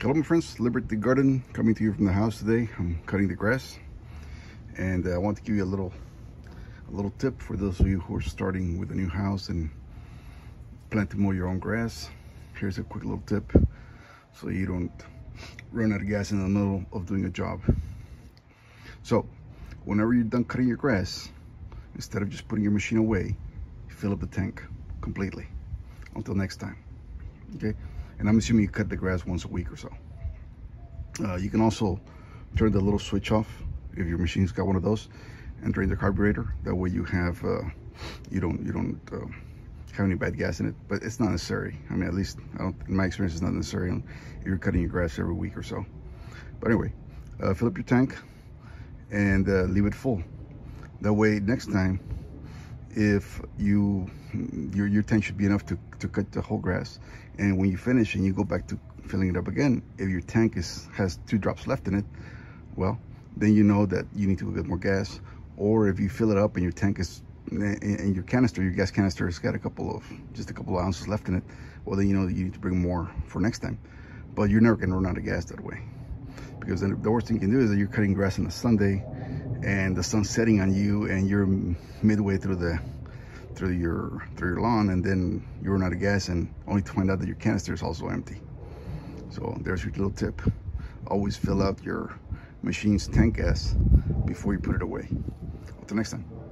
Hello my friends, Liberty Garden coming to you from the house today. I'm cutting the grass and uh, I want to give you a little a little tip for those of you who are starting with a new house and plan to mow your own grass. Here's a quick little tip so you don't run out of gas in the middle of doing a job. So whenever you're done cutting your grass, instead of just putting your machine away, fill up the tank completely until next time, okay? And I'm assuming you cut the grass once a week or so. Uh, you can also turn the little switch off if your machine's got one of those and drain the carburetor. That way you have, uh, you don't, you don't uh, have any bad gas in it, but it's not necessary. I mean, at least I don't, in my experience, it's not necessary if you're cutting your grass every week or so. But anyway, uh, fill up your tank and uh, leave it full. That way next time, if you your your tank should be enough to, to cut the whole grass. And when you finish and you go back to filling it up again if your tank is has two drops left in it well then you know that you need to get more gas. Or if you fill it up and your tank is and your canister your gas canister has got a couple of just a couple of ounces left in it well then you know that you need to bring more for next time. But you're never going to run out of gas that way. Because then the worst thing you can do is that you're cutting grass on a sunday and the sun's setting on you and you're midway through the through your through your lawn and then you run out of gas and only to find out that your canister is also empty. So there's your little tip. Always fill out your machine's tank gas before you put it away. Until next time